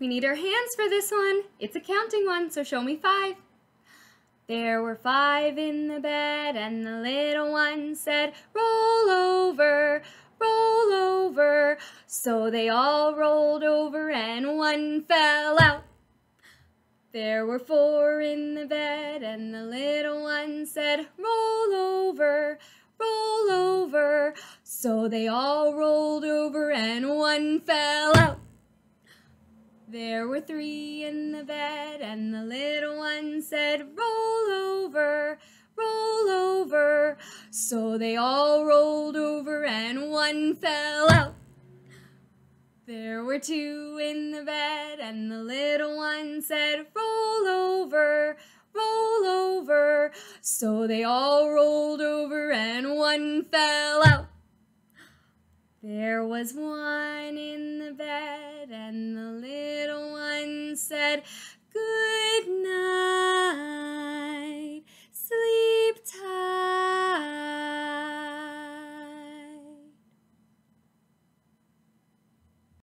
We need our hands for this one. It's a counting one, so show me five. There were five in the bed, and the little one said, Roll over, roll over. So they all rolled over, and one fell out. There were four in the bed, and the little one said, Roll over, roll over. So they all rolled over, and one fell. There were three in the bed, and the little one said, Roll over, roll over. So they all rolled over, and one fell out. There were two in the bed, and the little one said, Roll over, roll over. So they all rolled over, and one fell out. There was one in the bed, said, Good